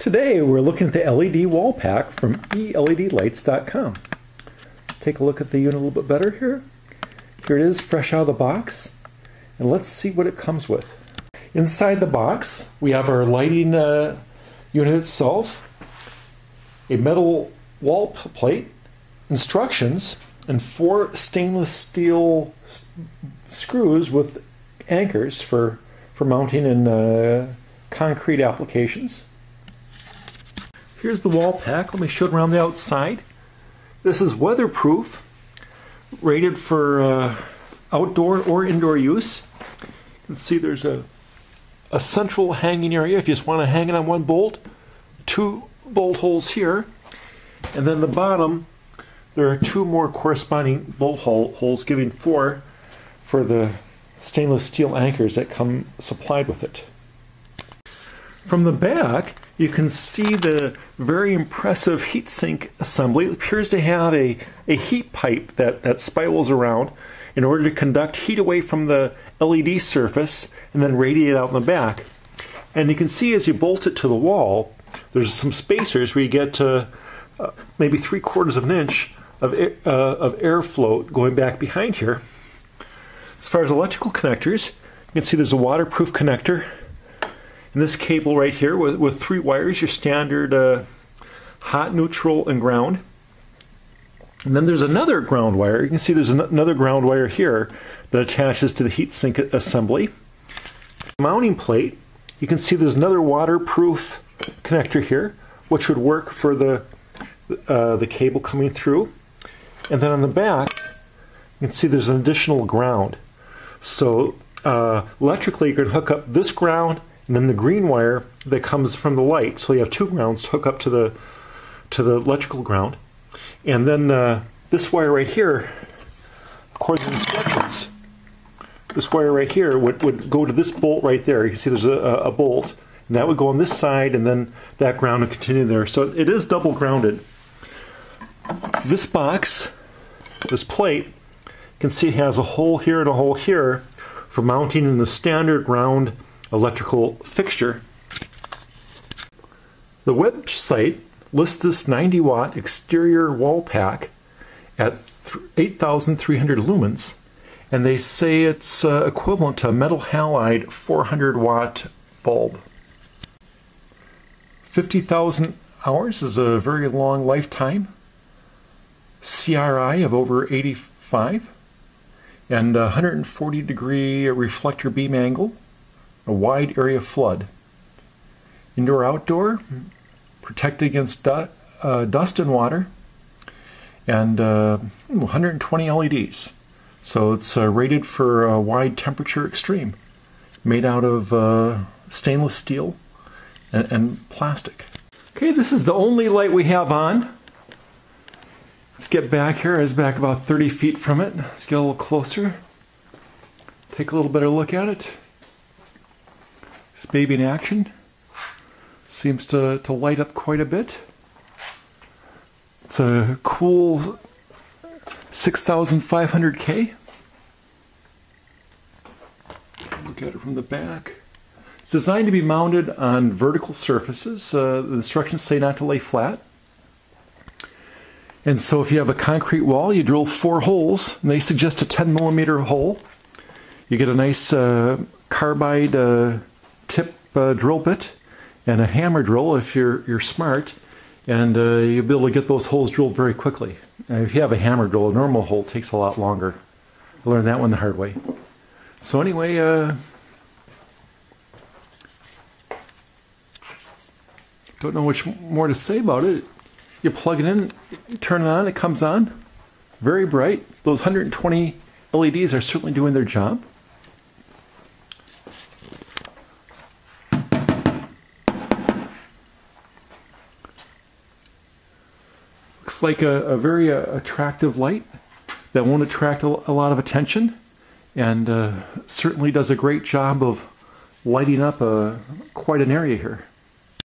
Today we're looking at the LED wall pack from eledlights.com. Take a look at the unit a little bit better here. Here it is fresh out of the box and let's see what it comes with. Inside the box we have our lighting uh, unit itself, a metal wall plate, instructions, and four stainless steel screws with anchors for, for mounting in uh, concrete applications. Here's the wall pack. Let me show it around the outside. This is weatherproof, rated for uh, outdoor or indoor use. You can see there's a, a central hanging area if you just want to hang it on one bolt. Two bolt holes here. And then the bottom, there are two more corresponding bolt hole, holes giving four for the stainless steel anchors that come supplied with it. From the back, you can see the very impressive heatsink assembly. It appears to have a, a heat pipe that, that spirals around in order to conduct heat away from the LED surface and then radiate out in the back. And you can see as you bolt it to the wall, there's some spacers where you get to uh, maybe three quarters of an inch of, air, uh, of airflow going back behind here. As far as electrical connectors, you can see there's a waterproof connector and this cable right here with, with three wires, your standard uh, hot, neutral, and ground. And then there's another ground wire. You can see there's an another ground wire here that attaches to the heatsink assembly. Mounting plate, you can see there's another waterproof connector here, which would work for the, uh, the cable coming through. And then on the back, you can see there's an additional ground. So uh, electrically, you can hook up this ground and then the green wire that comes from the light. So you have two grounds to hook up to the to the electrical ground, and then uh, this wire right here, according to instructions, this wire right here would, would go to this bolt right there. You can see there's a, a bolt, and that would go on this side, and then that ground would continue there. So it is double grounded. This box, this plate, you can see has a hole here and a hole here for mounting in the standard round electrical fixture. The website lists this 90 watt exterior wall pack at 8,300 lumens, and they say it's uh, equivalent to a metal halide 400 watt bulb. 50,000 hours is a very long lifetime. CRI of over 85 and 140 degree reflector beam angle a wide area flood. Indoor outdoor, protect against du uh, dust and water, and uh, 120 LEDs. So it's uh, rated for a wide temperature extreme, made out of uh, stainless steel and, and plastic. Okay, this is the only light we have on. Let's get back here. I was back about 30 feet from it. Let's get a little closer. Take a little better look at it. Baby in action seems to, to light up quite a bit. It's a cool 6500K. Look at it from the back. It's designed to be mounted on vertical surfaces. Uh, the instructions say not to lay flat. And so if you have a concrete wall, you drill four holes, and they suggest a 10 millimeter hole. You get a nice uh, carbide uh, tip uh, drill bit and a hammer drill if you're you're smart, and uh, you'll be able to get those holes drilled very quickly. And if you have a hammer drill, a normal hole takes a lot longer. I learned that one the hard way. So anyway, uh, don't know much more to say about it. You plug it in, turn it on, it comes on. Very bright. Those 120 LEDs are certainly doing their job. Looks like a, a very uh, attractive light that won't attract a, a lot of attention and uh, certainly does a great job of lighting up uh, quite an area here.